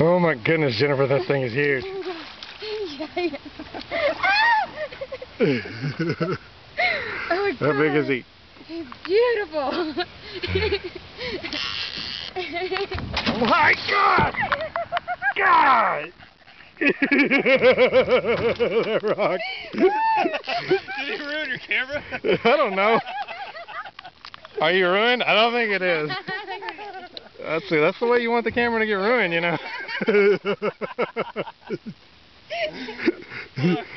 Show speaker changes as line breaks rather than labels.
Oh my goodness, Jennifer, that thing is huge.
oh
How big is he?
He's beautiful.
oh my God! God! that rock.
Did he ruin your camera?
I don't know. Are you ruined? I don't think it is. That's see, that's the way you want the camera to get ruined, you know.
Fuck, that's awesome.